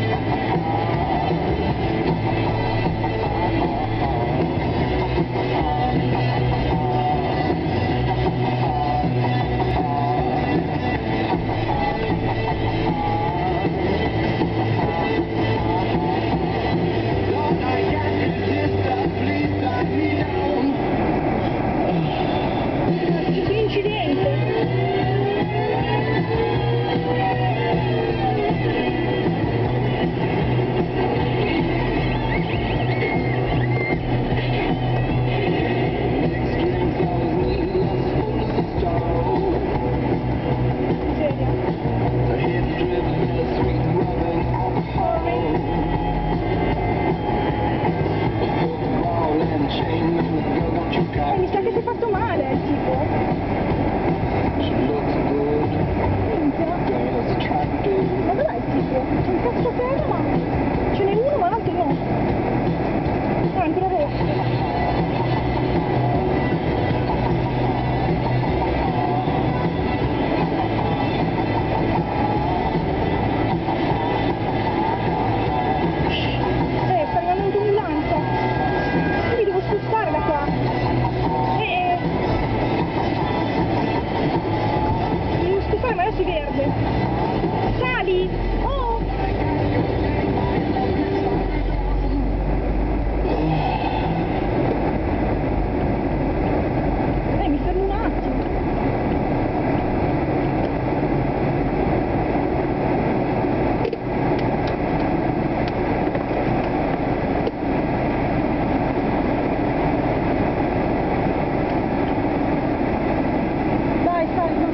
Thank you. mi sa che si è fatto male, tipo. my son.